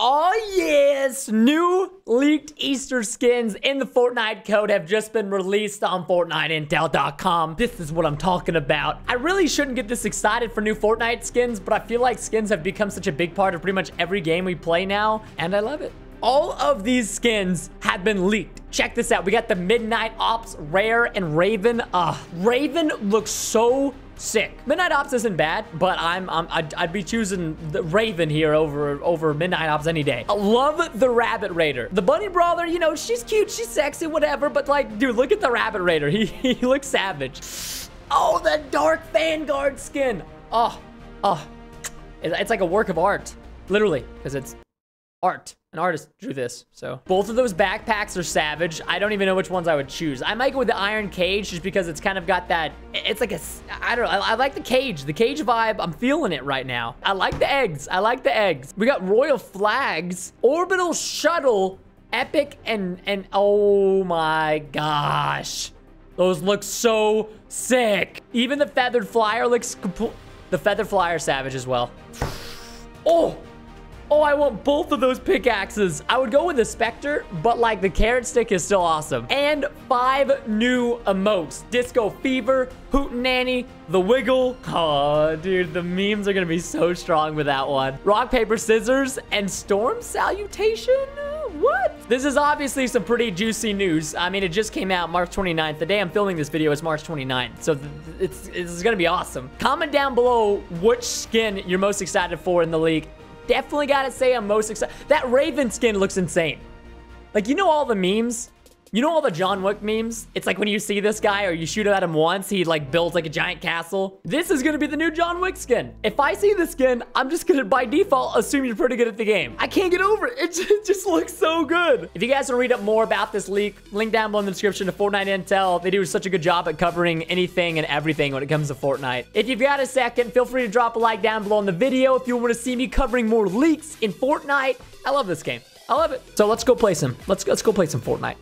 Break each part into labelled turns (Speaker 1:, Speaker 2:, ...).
Speaker 1: Oh yes! New leaked Easter skins in the Fortnite code have just been released on FortniteIntel.com. This is what I'm talking about. I really shouldn't get this excited for new Fortnite skins, but I feel like skins have become such a big part of pretty much every game we play now, and I love it. All of these skins have been leaked. Check this out. We got the Midnight Ops, Rare, and Raven. Uh, Raven looks so sick. Midnight Ops isn't bad, but I'm, I'm I'd, I'd, be choosing the Raven here over over Midnight Ops any day. I love the Rabbit Raider. The Bunny Brawler, you know, she's cute, she's sexy, whatever, but like, dude, look at the Rabbit Raider. He, he looks savage. Oh, the Dark Vanguard skin. Oh, oh, it's like a work of art, literally, because it's art. An artist drew this, so. Both of those backpacks are savage. I don't even know which ones I would choose. I might go with the Iron Cage just because it's kind of got that, it's like a, I don't know, I, I like the cage. The cage vibe, I'm feeling it right now. I like the eggs. I like the eggs. We got Royal Flags, Orbital Shuttle, Epic, and, and oh my gosh. Those look so sick. Even the Feathered Flyer looks, the Feathered Flyer savage as well. Oh, Oh, I want both of those pickaxes. I would go with the Spectre, but like the carrot stick is still awesome. And five new emotes. Disco Fever, Hootenanny, The Wiggle. Oh, dude, the memes are gonna be so strong with that one. Rock, Paper, Scissors, and Storm Salutation? What? This is obviously some pretty juicy news. I mean, it just came out March 29th. The day I'm filming this video is March 29th. So it's, it's gonna be awesome. Comment down below which skin you're most excited for in the league definitely gotta say I'm most excited. That Raven skin looks insane. Like, you know all the memes? You know all the John Wick memes? It's like when you see this guy or you shoot at him once, he like builds like a giant castle. This is gonna be the new John Wick skin. If I see the skin, I'm just gonna by default assume you're pretty good at the game. I can't get over it. It just, looks so good. If you guys wanna read up more about this leak, link down below in the description to Fortnite Intel. They do such a good job at covering anything and everything when it comes to Fortnite. If you've got a second, feel free to drop a like down below in the video if you wanna see me covering more leaks in Fortnite. I love this game. I love it. So let's go play some. Let's let's go play some Fortnite.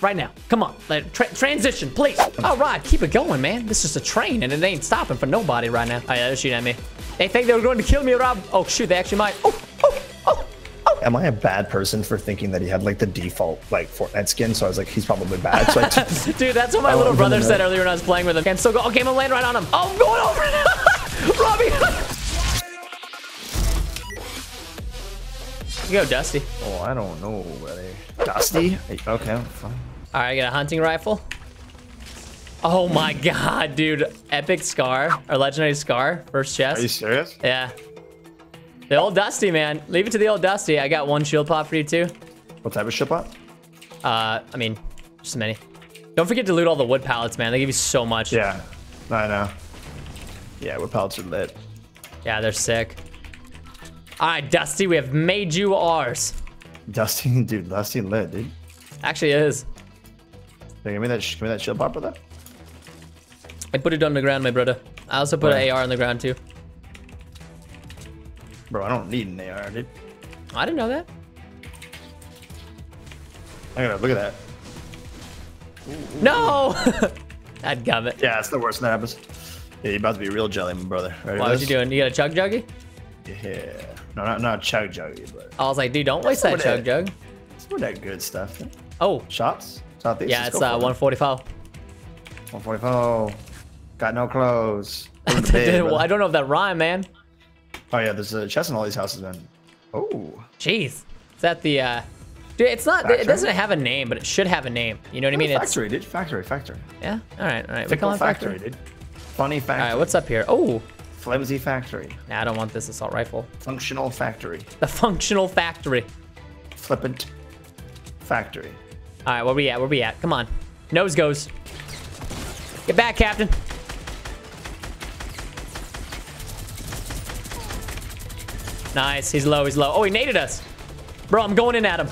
Speaker 1: Right now. Come on. Tra transition, please. All right, keep it going, man. This is a train, and it ain't stopping for nobody right now. Oh, yeah, they're shooting at me. They think they were going to kill me, Rob. Oh, shoot, they actually might. Oh, oh, oh,
Speaker 2: oh. Am I a bad person for thinking that he had, like, the default, like, Fortnite skin? So I was like, he's probably bad. So
Speaker 1: Dude, that's what my little brother said earlier when I was playing with him. Can still go. Okay, I'm gonna land right on him. Oh, I'm going over it. Robbie. go, Dusty.
Speaker 2: Oh, I don't know, buddy. Dusty? Okay, fine.
Speaker 1: All right, I got a hunting rifle. Oh my god, dude. Epic Scar, or Legendary Scar, first chest.
Speaker 2: Are you serious?
Speaker 1: Yeah. The old Dusty, man. Leave it to the old Dusty. I got one shield pop for you, too.
Speaker 2: What type of shield pop?
Speaker 1: Uh, I mean, just many. Don't forget to loot all the wood pallets, man. They give you so much.
Speaker 2: Yeah, I know. Yeah, wood pallets are lit.
Speaker 1: Yeah, they're sick. All right, Dusty, we have made you ours.
Speaker 2: Dusty, dude, Dusty lit, dude.
Speaker 1: Actually, it is.
Speaker 2: Hey, give me that, give me that shield though.
Speaker 1: I put it on the ground, my brother. I also put an AR on the ground too.
Speaker 2: Bro, I don't need an AR, dude.
Speaker 1: I didn't know that.
Speaker 2: I gotta look at that.
Speaker 1: Ooh, no! I'd gum it.
Speaker 2: Yeah, it's the worst that happens. Yeah, you're about to be real jelly, my brother.
Speaker 1: Ready Why was you doing? You got a chug juggy?
Speaker 2: Yeah. No, not, not chug juggy, but.
Speaker 1: I was like, dude, don't waste that chug jug.
Speaker 2: It's more that good stuff.
Speaker 1: Oh.
Speaker 2: Shots?
Speaker 1: Southeast? Yeah, it's uh, 145.
Speaker 2: 145. Got no clothes.
Speaker 1: Bed, well, I don't know if that rhyme, man.
Speaker 2: Oh, yeah, there's a chest in all these houses, man. Oh.
Speaker 1: Jeez. Is that the, uh... Dude, it's not, factory? it doesn't have a name, but it should have a name. You know what I mean?
Speaker 2: Factory, it's... dude. Factory, factory.
Speaker 1: Yeah? All right, all right.
Speaker 2: we call it factory, factory, dude. Funny factory. All
Speaker 1: right, what's up here? Oh.
Speaker 2: Flimsy factory.
Speaker 1: Nah, I don't want this assault rifle.
Speaker 2: Functional factory.
Speaker 1: The functional factory.
Speaker 2: Flippant factory.
Speaker 1: All right, where we at? Where we at? Come on. Nose goes. Get back, Captain. Nice. He's low. He's low. Oh, he naded us. Bro, I'm going in at him.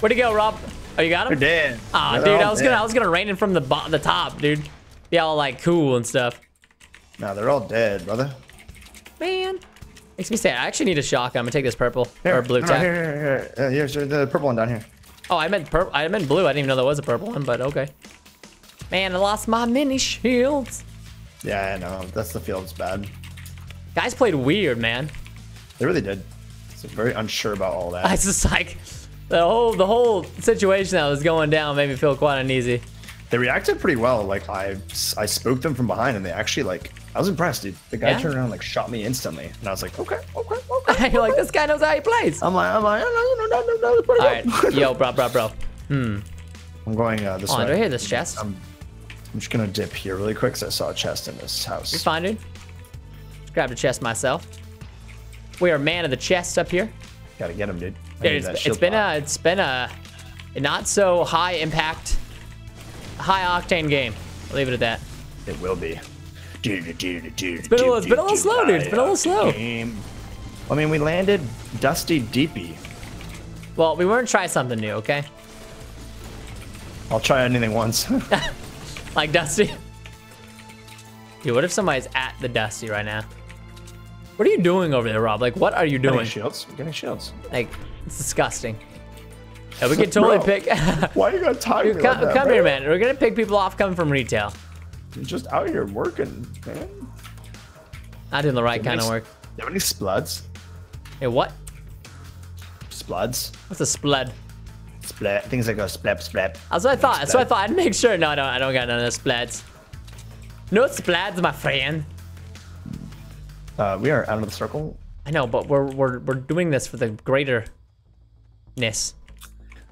Speaker 1: Where'd he go, Rob? Oh, you got him?
Speaker 2: You're dead.
Speaker 1: Ah, dude, I was dead. gonna, I was gonna rain in from the the top, dude. Be all like cool and stuff.
Speaker 2: No, they're all dead, brother.
Speaker 1: Man. Makes me sad. I actually need a shotgun. I'm gonna take this purple here, or blue no,
Speaker 2: Here, here, here. Uh, here's the purple one down here.
Speaker 1: Oh, I meant purple. I meant blue. I didn't even know there was a purple one, but okay. Man, I lost my mini shields.
Speaker 2: Yeah, I know. That's the field's bad.
Speaker 1: Guys played weird, man.
Speaker 2: They really did. So very unsure about all that.
Speaker 1: It's just like the whole the whole situation that was going down made me feel quite uneasy.
Speaker 2: They reacted pretty well. Like I, I spooked them from behind, and they actually like. I was impressed, dude. The guy
Speaker 1: Yeah?
Speaker 2: turned around and like shot me instantly, and I was like, okay, okay, okay.
Speaker 1: You're like, this guy knows how he plays.
Speaker 2: I'm like, I'm like, no, no, no, no, no, it's pretty
Speaker 1: right, yo, bro, bro, bro. Hmm.
Speaker 2: I'm going uh, this
Speaker 1: Oh, do I hear this chest?
Speaker 2: I'm, I'm just gonna dip here really quick because I saw a chest in this house.
Speaker 1: fine, dude. Just grabbed a chest myself. We are man of the chest up here.
Speaker 2: Gotta get him, dude.
Speaker 1: It's, it's been
Speaker 2: pop.
Speaker 1: a it's been a not so high impact, high octane game. I'll leave it at that.
Speaker 2: It will be. It's
Speaker 1: been a little- it's been a little slow, dude. It's been a little slow.
Speaker 2: I mean, we landed Dusty Depot.
Speaker 1: Well, we weren't try something new, okay?
Speaker 2: I'll try anything once.
Speaker 1: Like Dusty. Dude, what if somebody's at the Dusty right now? What are you doing over there, Rob? Like, what are you doing?
Speaker 2: getting shields. Getting shields.
Speaker 1: Like, it's disgusting. Yeah, we could totally
Speaker 2: Bro,
Speaker 1: pick.
Speaker 2: Why you gotta talk to me
Speaker 1: come
Speaker 2: like that,
Speaker 1: come here, man. We're gonna pick people off coming from retail.
Speaker 2: You're just out here working, man.
Speaker 1: Not doing the right kind of work.
Speaker 2: You have any sploods?
Speaker 1: Hey, what?
Speaker 2: Sploods?
Speaker 1: What's a splud?
Speaker 2: Splat. Things that go splap, splap.
Speaker 1: That's what I thought. That's what I thought. I'd make sure. No, no, I don't got none of those splads. No splads, my friend.
Speaker 2: Uh, we are out of the circle.
Speaker 1: I know, but we're we're we're doing this for the greaterness.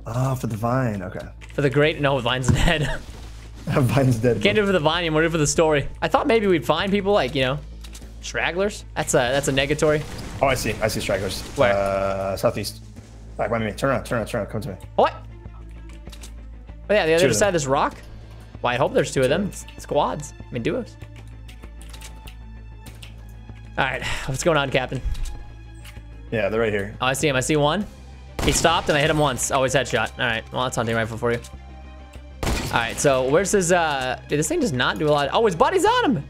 Speaker 2: Oh, for the vine. Okay.
Speaker 1: For the great. No, Vine's dead.
Speaker 2: Vine's dead.
Speaker 1: Can't do it for the vine anymore. Do it for the story. I thought maybe we'd find people like you know, stragglers. That's a that's a negatory.
Speaker 2: Oh, I see. I see stragglers.
Speaker 1: Where?
Speaker 2: Uh, southeast. Back by me. Turn around. Turn around. Turn around. Come to me.
Speaker 1: What? Oh yeah, the other side of this rock. Well, I hope there's two of them. Squads. I mean duos. All right, what's going on, Captain?
Speaker 2: Yeah, they're right here.
Speaker 1: Oh, I see him. I see one. He stopped and I hit him once. Always headshot. All right. Well, that's hunting rifle for you. All right. So where's his? Uh, dude, this thing does not do a lot. Oh, his buddy's on him.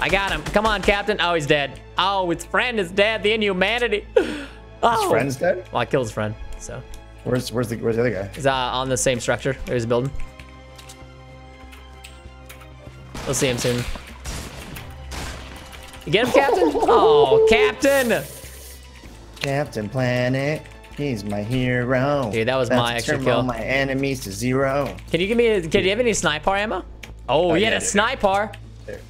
Speaker 1: I got him. Come on, Captain. Oh, he's dead. Oh, his friend is dead. The inhumanity. Oh.
Speaker 2: His friend's dead.
Speaker 1: Well, I killed his friend. So
Speaker 2: Where's Where's the Where's the other guy?
Speaker 1: he's uh, on the same structure. There's a building. We'll see him soon. You get him, Captain? Oh, Captain.
Speaker 2: Captain Planet. He's my hero.
Speaker 1: Dude, that was my extra
Speaker 2: turn
Speaker 1: kill.
Speaker 2: all my enemies to zero.
Speaker 1: Can you give me? A, can you have any sniper ammo? Oh, oh he
Speaker 2: yeah,
Speaker 1: had a sniper.
Speaker 2: There.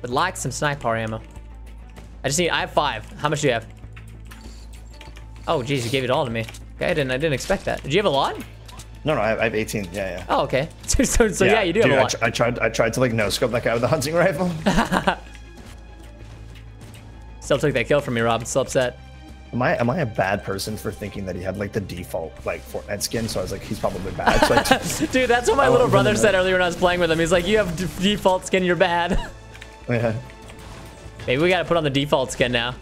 Speaker 1: Would like some sniper ammo. I just need. I have five. How much do you have? Oh, geez, you gave it all to me. Okay, I didn't. I didn't expect that. Did you have a lot?
Speaker 2: No, no, I have, I have 18. Yeah, yeah.
Speaker 1: Oh, okay. So, so, so yeah, you do have
Speaker 2: dude,
Speaker 1: a
Speaker 2: I,
Speaker 1: lot.
Speaker 2: tr- I tried. I tried to like no scope that guy with the hunting rifle.
Speaker 1: Still took that kill from me, Rob. Still upset.
Speaker 2: Am I am I a bad person for thinking that he had like the default like Fortnite skin? So I was like, he's probably bad. So I t-
Speaker 1: Dude, that's what my
Speaker 2: Oh,
Speaker 1: little brother said earlier when I was playing with him. He's like, you have d- default skin, you're bad.
Speaker 2: yeah.
Speaker 1: Maybe we gotta put on the default skin now.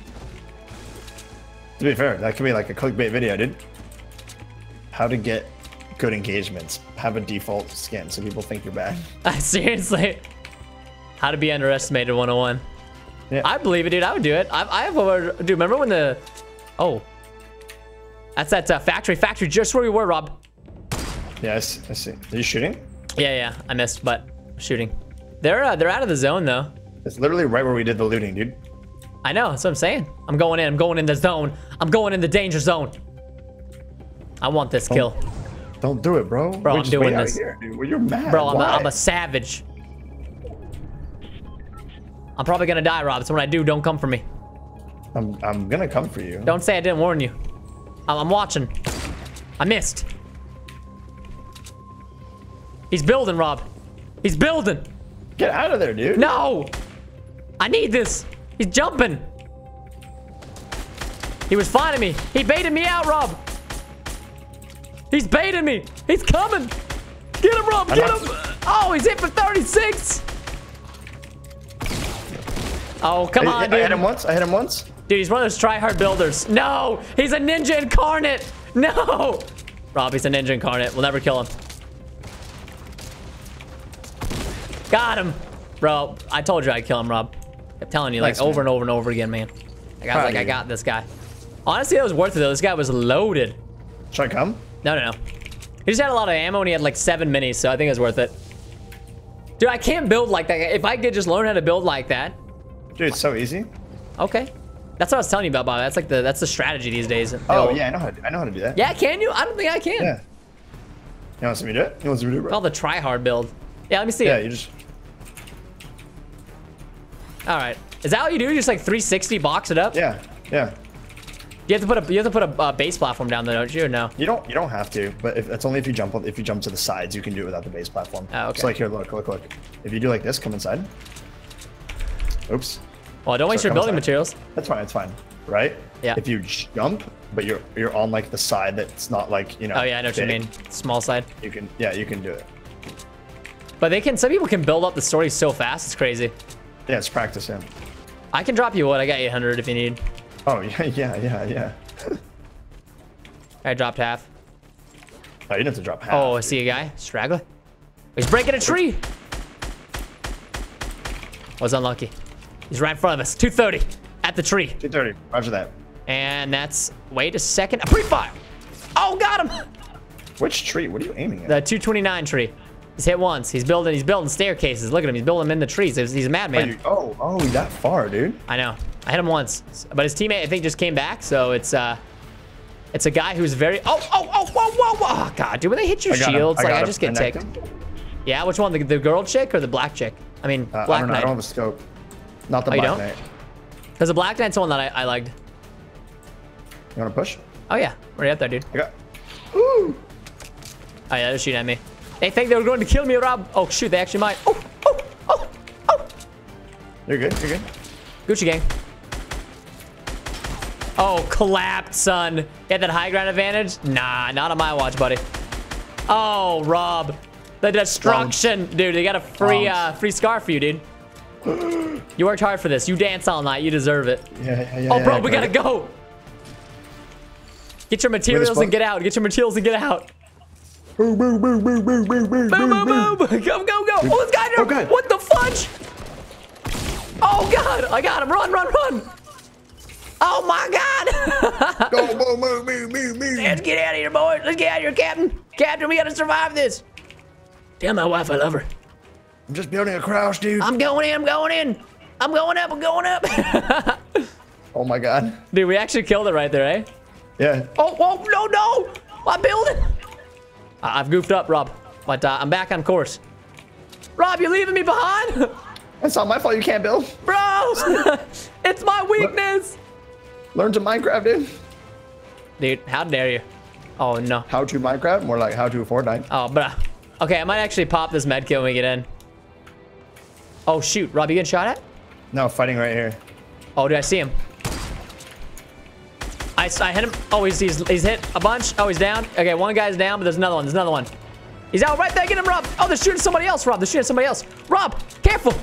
Speaker 2: To be fair, that could be like a clickbait video, dude. How to get good engagements? Have a default skin so people think you're bad.
Speaker 1: Seriously. How to be underestimated 101.
Speaker 2: Yeah.
Speaker 1: I believe it, dude. I would do it. I, I have over. Dude, remember when the. Oh. That's that uh, factory. Factory, just where we were, Rob.
Speaker 2: yeah, I see. I see. Are you shooting?
Speaker 1: Yeah, yeah. I missed, but shooting. They're uh, they're out of the zone though.
Speaker 2: It's literally right where we did the looting, dude.
Speaker 1: I know. That's what I'm saying. I'm going in. I'm going in the zone. I'm going in the danger zone. I want this kill,
Speaker 2: Don't do it, bro.
Speaker 1: Bro,
Speaker 2: We're
Speaker 1: I'm doing this.
Speaker 2: Here, dude. Well, you're mad.
Speaker 1: bro. I'm a? I'm a savage. I'm probably gonna die, Rob. So when I do, don't come for me.
Speaker 2: I'm, I'm gonna come for you.
Speaker 1: Don't say I didn't warn you. I'm, I'm watching. I missed. He's building, Rob. He's building.
Speaker 2: Get out of there, dude.
Speaker 1: No! I need this. He's jumping. He was finding me. He baited me out, Rob. He's baiting me. He's coming. Get him, Rob. Get him. Oh, he's hit for 36. Oh, come
Speaker 2: I,
Speaker 1: on,
Speaker 2: I
Speaker 1: dude.
Speaker 2: hit him once. I hit him once.
Speaker 1: Dude, he's one of those try-hard builders. No! He's a ninja incarnate! No! Rob, he's a ninja incarnate. We'll never kill him. Got him! Bro, I told you I'd kill him, Rob. I'm telling you, like,
Speaker 2: Thanks,
Speaker 1: over
Speaker 2: man.
Speaker 1: and over and over again, man. Like, I was like, I got this guy. Honestly, that was worth it, though. This guy was loaded.
Speaker 2: Should I come?
Speaker 1: No, no, no. He just had a lot of ammo, and he had, like, seven minis, so I think it was worth it. Dude, I can't build like that. If I could just learn how to build like that.
Speaker 2: Dude, it's so easy.
Speaker 1: Okay. That's what I was telling you about, Bob. That's like the that's the strategy these days.
Speaker 2: Oh yeah, I know how to, I know how to do that.
Speaker 1: Yeah, can you? I don't think I can.
Speaker 2: Yeah. You want to see me do it? You want to see me do it, bro?
Speaker 1: Call the try hard build. Yeah, let me see
Speaker 2: Yeah,
Speaker 1: it.
Speaker 2: you just.
Speaker 1: All right. Is that what you do? Just like 360 box it up?
Speaker 2: Yeah, yeah.
Speaker 1: You have to put a you have to put a uh, base platform down there, don't you? Or no?
Speaker 2: You don't you don't have to, but if, it's only if you jump if you jump to the sides, you can do it without the base platform.
Speaker 1: Oh, okay.
Speaker 2: So like here, look, look, look. If you do like this, come inside. Oops.
Speaker 1: Well, don't waste
Speaker 2: So
Speaker 1: your building materials.
Speaker 2: That's fine. It's fine. Right?
Speaker 1: Yeah.
Speaker 2: If you jump, but you're you're on like the side that's not like you know.
Speaker 1: Oh yeah, I know what you mean. Small side.
Speaker 2: You can yeah you can do it.
Speaker 1: But they can. Some people can build up the story so fast. It's crazy.
Speaker 2: Yeah, it's practice. Yeah.
Speaker 1: I can drop you wood. I got 800 if you need.
Speaker 2: Oh yeah yeah yeah yeah.
Speaker 1: I dropped half.
Speaker 2: Oh, you didn't have to drop half.
Speaker 1: Oh, I see a guy. Straggler. He's breaking a tree. Was unlucky. He's right in front of us. 230 at the tree.
Speaker 2: 230. Roger that.
Speaker 1: And that's, wait a second, a pre-fire. Oh, got him.
Speaker 2: Which tree? What are you aiming at?
Speaker 1: The 229 tree. He's hit once. He's building, he's building staircases. Look at him. He's building them in the trees. He's, he's a
Speaker 2: oh,
Speaker 1: madman.
Speaker 2: you- oh, oh, that far, dude.
Speaker 1: I know. I hit him once, but his teammate I think just came back. So it's uh, it's a guy who's very. Oh, oh, oh, whoa, whoa, whoa! Oh, God, dude, when they hit your
Speaker 2: I got him.
Speaker 1: shields,
Speaker 2: I
Speaker 1: like I
Speaker 2: him.
Speaker 1: just get ticked. Yeah, which one? The, the girl chick or the black chick? I mean,
Speaker 2: Uh, I don't know. I don't have a scope. Not the
Speaker 1: Oh, you
Speaker 2: Black
Speaker 1: don't?
Speaker 2: Knight.
Speaker 1: Because the Black Knight's the one that I, I liked.
Speaker 2: You want to push?
Speaker 1: Oh yeah, right up there, dude.
Speaker 2: I got. Ooh.
Speaker 1: Oh yeah, they're shooting at me. They think they were going to kill me, Rob. Oh shoot, they actually might. Oh, oh, oh, oh.
Speaker 2: You're good. You're good.
Speaker 1: Gucci gang. Oh, clapped, son. Get that high ground advantage? Nah, not on my watch, buddy. Oh, Rob. The destruction. Dude, they got a free
Speaker 2: Bombs.
Speaker 1: uh, free scar for you, dude. You worked hard for this. You dance all night. You deserve it.
Speaker 2: Yeah, yeah, yeah.
Speaker 1: Oh, bro,
Speaker 2: yeah,
Speaker 1: we gotta go. Get your materials and get out. Get your materials and get out.
Speaker 2: Boom, boom, boom, boom, boom, boom, boom,
Speaker 1: Boom, boom, boom. Go, go, go. Oh, this guy.
Speaker 2: Oh, God.
Speaker 1: What the fudge? Oh, God. I got him. Run, run, run. Oh, my God.
Speaker 2: Go, boom, boom, boom, boom, boom.
Speaker 1: Let's get out of here, boys. Let's get out of here, Captain. Captain, we gotta survive this. Tell my wife I love her.
Speaker 2: I'm just building a crouch, dude.
Speaker 1: I'm going in. I'm going in. I'm going up. I'm going up.
Speaker 2: Oh my god.
Speaker 1: Dude, we actually killed it right there, eh?
Speaker 2: Yeah.
Speaker 1: Oh, oh, no, no. I'm building. I- I've goofed up, Rob. But uh, I'm back on course. Rob, you're leaving me behind?
Speaker 2: It's not my fault you can't build.
Speaker 1: Bro, it's my weakness.
Speaker 2: Learn to Minecraft, dude.
Speaker 1: Dude, how dare you? Oh, no.
Speaker 2: How to Minecraft? More like how to Fortnite.
Speaker 1: Oh, bruh. Okay, I might actually pop this medkit when we get in. Oh, shoot. Rob, you getting shot at?
Speaker 2: No, fighting right here.
Speaker 1: Oh, did I see him? I, I hit him. Oh, he's, he's, he's hit a bunch. Oh, he's down. Okay, one guy's down, but there's another one. There's another one. He's out right there. Get him, Rob. Oh, they're shooting somebody else, Rob. They're shooting somebody else. Rob, careful.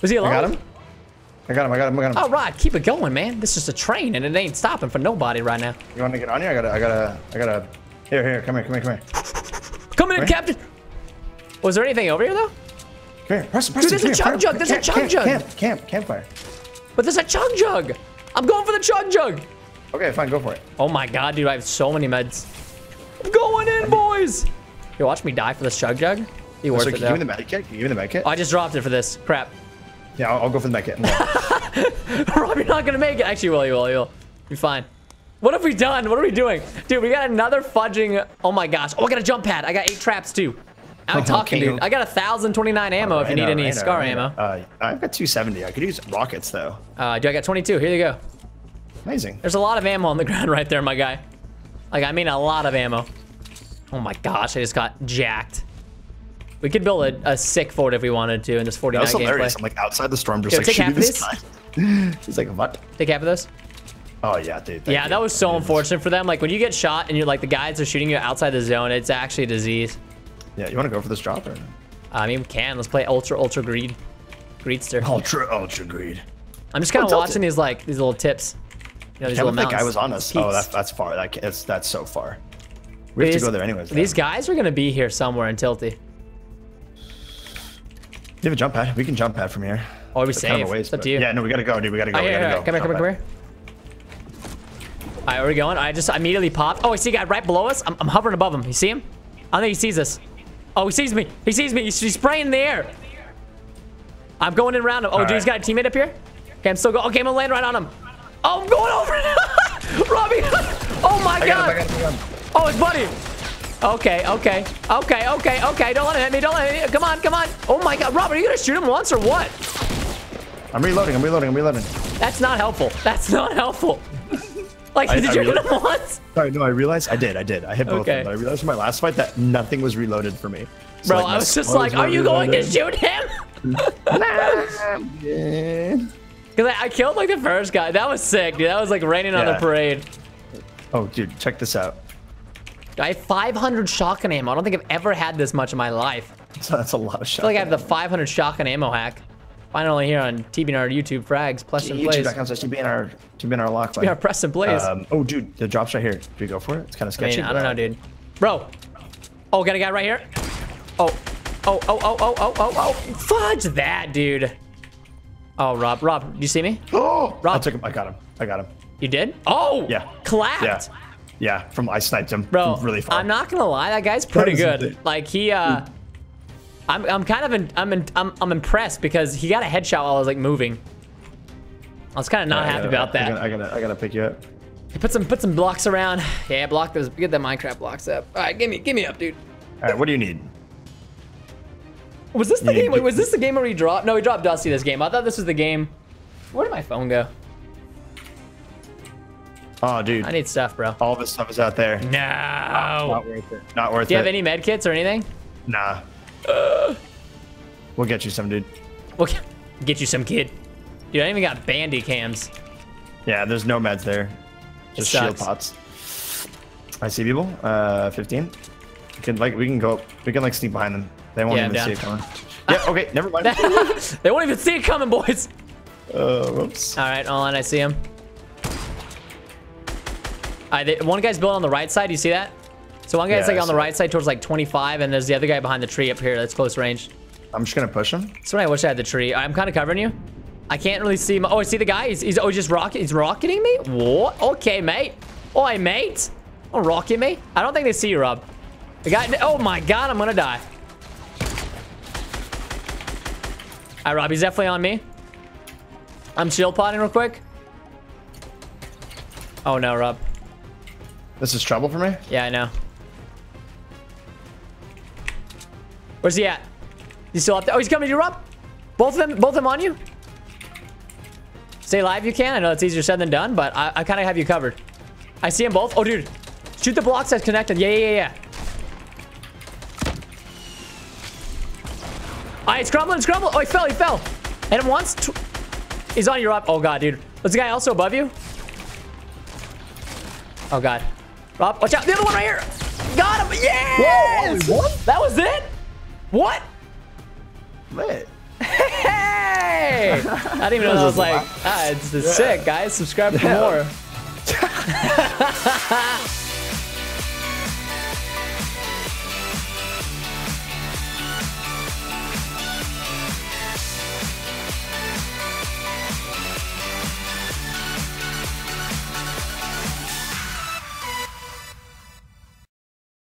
Speaker 1: Was he
Speaker 2: I got him. I got him. I got him. I got him.
Speaker 1: Oh, All right, keep it going, man. This is a train, and it ain't stopping for nobody right now.
Speaker 2: You want to get on here? I gotta. I gotta. I gotta. Here, here. Come here. Come here. Come here.
Speaker 1: Come in. Captain. Was there anything over here, though?
Speaker 2: Come here. Press, press
Speaker 1: there's a chug jug, there's a chug jug.
Speaker 2: Camp, camp, campfire.
Speaker 1: But there's a chug jug. I'm going for the chug jug.
Speaker 2: Okay, fine. Go for it.
Speaker 1: Oh my god, dude, I have so many meds. I'm going in, boys. You watch me die for this chug jug. Be worth
Speaker 2: So,
Speaker 1: it,
Speaker 2: can you give me the
Speaker 1: though.
Speaker 2: med kit? Can you give me the med kit?
Speaker 1: Oh, I just dropped it for this. Crap.
Speaker 2: Yeah, I'll, I'll go for the med kit.
Speaker 1: Rob, you're not gonna make it. Actually, will, you will, you will. Be fine. What have we done? What are we doing? Dude, we got another fudging. Oh my gosh. Oh, I got a jump pad. I got eight traps too. I'm talking, dude. I got a 1,029 ammo if you need any scar ammo.
Speaker 2: Uh, I've got 270. I could use rockets though.
Speaker 1: Uh, dude, I got 22. Here you go.
Speaker 2: Amazing.
Speaker 1: There's a lot of ammo on the ground right there, my guy. Like, I mean a lot of ammo. Oh my gosh, I just got jacked. We could build a, a sick fort if we wanted to in this
Speaker 2: That
Speaker 1: 49
Speaker 2: was hilarious.
Speaker 1: gameplay.
Speaker 2: I'm like outside the storm, just
Speaker 1: Yo,
Speaker 2: like
Speaker 1: take half of
Speaker 2: this guy. He's like, what?
Speaker 1: Take half of those.
Speaker 2: Oh yeah, dude.
Speaker 1: Yeah,
Speaker 2: you.
Speaker 1: that was so unfortunate for them. Like, when you get shot and you're like, the guys are shooting you outside the zone, it's actually a disease.
Speaker 2: Yeah, you want to go for this drop or?
Speaker 1: I mean, we can. Let's play Ultra Ultra Greed. Greedster.
Speaker 2: Ultra, ultra greed.
Speaker 1: I'm just kind of
Speaker 2: Oh,
Speaker 1: watching these, like, these little tips. You know, these
Speaker 2: Can't
Speaker 1: little
Speaker 2: believe that guy was on us. Oh, that's that's far. That, that's that's so far. We have to go there anyways.
Speaker 1: These
Speaker 2: though.
Speaker 1: guys are going to be here somewhere in Tilty.
Speaker 2: You have a jump pad. We can jump pad from here.
Speaker 1: Or we
Speaker 2: It's
Speaker 1: save.
Speaker 2: kind of a waste,
Speaker 1: it's up
Speaker 2: but-
Speaker 1: to you.
Speaker 2: Yeah, no, we gotta go, dude. We gotta go.
Speaker 1: Oh,
Speaker 2: we
Speaker 1: here,
Speaker 2: gotta
Speaker 1: here,
Speaker 2: go.
Speaker 1: Come here, come here, come here. All right, where are we going? I just immediately popped. Oh, I see a guy right below us. I'm, I'm hovering above him. You see him? I don't think he sees us. Oh, he sees me. He sees me. He's, he's spraying in the air. I'm going in around him. Oh,
Speaker 2: All
Speaker 1: dude, he's got a teammate up here. Okay, I'm still going. Okay, I'm gonna land right on him. Oh, I'm going over it. Robbie. Oh my
Speaker 2: I got him, I
Speaker 1: god.
Speaker 2: him, him.
Speaker 1: Oh, it's buddy. Okay, okay, okay, okay, okay. Don't let him hit me. Don't let him hit me. Come on, come on. Oh my god, Robert, are you gonna shoot him once or what?
Speaker 2: I'm reloading, I'm reloading, I'm reloading.
Speaker 1: That's not helpful. That's not helpful. Like,
Speaker 2: I-
Speaker 1: did
Speaker 2: I
Speaker 1: you hit him once?
Speaker 2: Sorry, no, I realized I did, I did. I hit both
Speaker 1: Okay.
Speaker 2: of them, but I realized in my last fight that nothing was reloaded for me. So,
Speaker 1: Bro,
Speaker 2: like,
Speaker 1: I was just like, are you going to shoot him?
Speaker 2: Yeah.
Speaker 1: Because I, I killed like the first guy. That was sick, dude. That was like raining on
Speaker 2: the
Speaker 1: parade.
Speaker 2: Oh, dude, check this out.
Speaker 1: I have 500 shotgun ammo. I don't think I've ever had this much in my life.
Speaker 2: So that's a lot of shots.
Speaker 1: feel like I have the 500 shotgun ammo hack. Finally here on TBNR YouTube frags. Plus and plays.
Speaker 2: YouTube.com slash TBNR, TBNR lock.
Speaker 1: Yeah, press and plays.
Speaker 2: Um, oh, dude, the drop's right here. Do we go for it? It's kind of
Speaker 1: I
Speaker 2: sketchy.
Speaker 1: mean, I don't know, dude. Bro. Oh, got a guy right here. Oh. Oh, oh, oh, oh, oh, oh, oh. Fudge that, dude. Oh, Rob. Rob, do you see me?
Speaker 2: Oh,
Speaker 1: Rob.
Speaker 2: I took him. I got him. I got him.
Speaker 1: You did? Oh.
Speaker 2: Yeah.
Speaker 1: Clapped.
Speaker 2: Yeah. Yeah, from I sniped him.
Speaker 1: Bro,
Speaker 2: really far.
Speaker 1: I'm not gonna lie, that guy's pretty
Speaker 2: is
Speaker 1: good. Like he, uh, I'm, I'm kind of, in, I'm, in, I'm, I'm impressed because he got a headshot while I was like moving. I was kind of not
Speaker 2: I
Speaker 1: happy
Speaker 2: gotta-
Speaker 1: about that.
Speaker 2: I gotta, I gotta, I gotta pick you up.
Speaker 1: Put some, put some blocks around. Yeah, block those. Get the Minecraft blocks up. All right, give me, give me up, dude.
Speaker 2: All right, what do you need?
Speaker 1: Was this the
Speaker 2: Yeah,
Speaker 1: game? Wait, was this the game where he dropped? No, he dropped Dusty this game. I thought this was the game. Where did my phone go?
Speaker 2: Oh, dude,
Speaker 1: I need stuff, bro.
Speaker 2: all this stuff is out there.
Speaker 1: No.
Speaker 2: Not worth it. Not worth it.
Speaker 1: Do you
Speaker 2: it.
Speaker 1: have any med kits or anything?
Speaker 2: Nah. We'll get you some, dude.
Speaker 1: We'll get you some kid. Dude, I even got bandy cams.
Speaker 2: Yeah, there's no meds there. Just shield pots. I see people. Uh, 15. We can like we can go. We can like sneak behind them. They won't
Speaker 1: Yeah,
Speaker 2: even see it coming. Yeah. Okay. Never mind.
Speaker 1: they won't even see it coming, boys.
Speaker 2: uh, whoops.
Speaker 1: All right, hold on. I see him. All right, they, one guy's built on the right side. You see that? So one guy's
Speaker 2: Yeah,
Speaker 1: like on the right side towards like 25, and there's the other guy behind the tree up here that's close range.
Speaker 2: I'm just gonna push him.
Speaker 1: That's what I wish I had the tree. I'm kind of covering you. I can't really see him. Oh, I see the guy. He's, he's oh, just rocket. He's rocketing me. What? Okay, mate. Oi, mate. Don't rocket me. I don't think they see you, Rob. The guy. Oh my God, I'm gonna die. All right, Rob. He's definitely on me. I'm shield potting real quick. Oh no, Rob.
Speaker 2: This is trouble for me.
Speaker 1: Yeah, I know. Where's he at? He's still up there. Oh, he's coming to you, Rob. Both of them, both of them on you. Stay alive, if you can. I know it's easier said than done, but I, I kind of have you covered. I see them both. Oh, dude, shoot the blocks that's connected. Yeah, yeah, yeah, yeah. All right, it's crumbling, it's crumbling. Oh, he fell, he fell. Hit him once. Tw- He's on your up. Oh god, dude. Was the guy also above you? Oh god. Rob, watch out. The other one right here. Got him. Yes!
Speaker 2: Whoa?
Speaker 1: That was it? What?
Speaker 2: Lit.
Speaker 1: Hey! I didn't even know that was like, ah, it's, it's sick, guys. Subscribe for more.